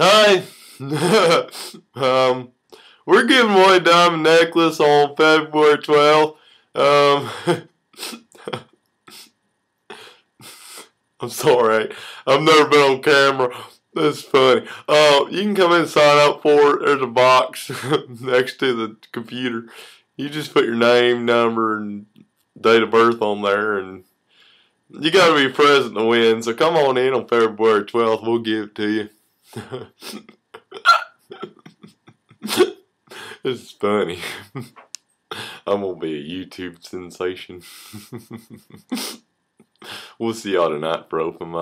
Hi. um, we're giving away a diamond necklace on February 12th. Um, I'm sorry. I've never been on camera. That's funny. Uh, you can come in and sign up for it. There's a box next to the computer. You just put your name, number, and date of birth on there, and you got to be present to win. So come on in on February 12th. We'll give it to you. is funny. I'm gonna be a YouTube sensation. we'll see y'all tonight for open.